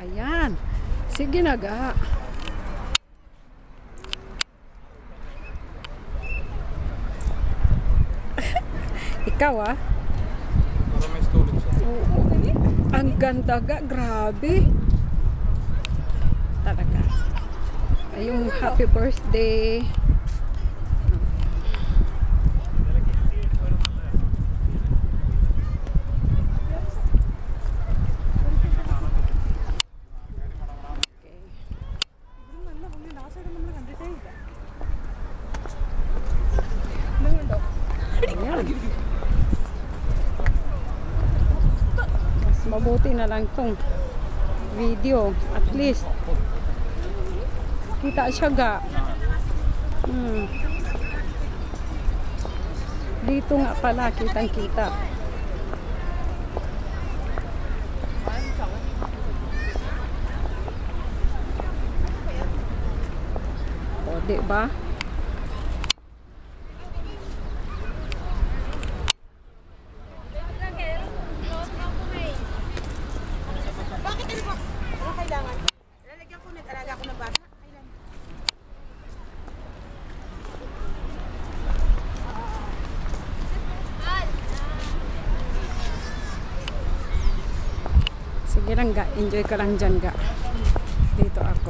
Ayan. Sige na ga. Ikaw ah. Para may storage siya. Oo. Ang ganda ga. Grabe. Talaga. Ay, Yung happy birthday. Okay. Ayan. Mas mabuti na lang tong video. At least, kita siya ga. Hmm. Dito nga pala, kitang kita. O, di ba? Kailangan? Lalagyan ko, nag-alaga ko ng bata. Kailan? Sige lang ga, enjoy ka lang dyan ga. Dito ako.